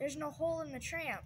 There's no hole in the tramp.